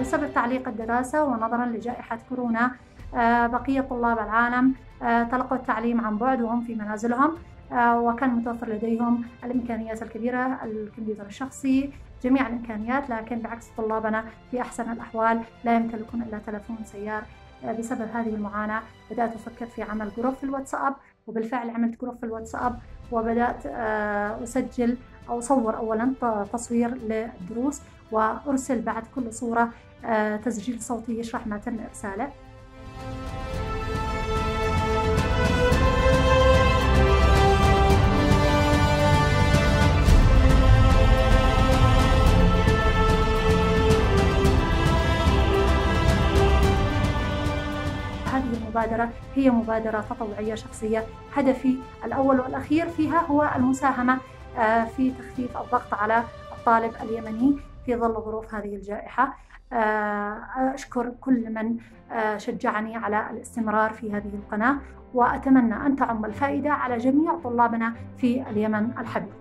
بسبب تعليق الدراسة ونظرا لجائحة كورونا بقية طلاب العالم تلقوا التعليم عن بعد وهم في منازلهم وكان متوفر لديهم الإمكانيات الكبيرة الكمبيوتر الشخصي جميع الإمكانيات لكن بعكس طلابنا في أحسن الأحوال لا يمتلكون إلا تلفون سيار. بسبب هذه المعاناة بدأت أفكر في عمل group في الواتساب وبالفعل عملت group في الواتساب وبدأت أسجل أو أصور أولا تصوير للدروس وأرسل بعد كل صورة تسجيل صوتي يشرح ما تم إرساله المبادرة هي مبادرة تطوعية شخصية. هدفي الأول والأخير فيها هو المساهمة في تخفيف الضغط على الطالب اليمني في ظل ظروف هذه الجائحة. أشكر كل من شجعني على الاستمرار في هذه القناة وأتمنى أن تعم الفائدة على جميع طلابنا في اليمن الحبيب